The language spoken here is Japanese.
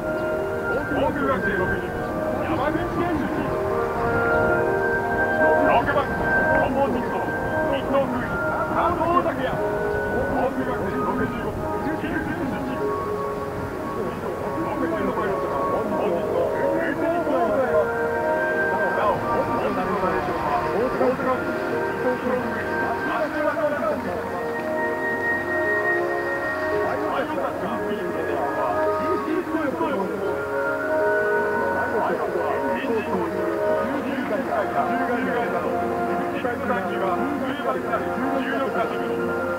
航空学生6人山口県艦機は水爆なり重力化速度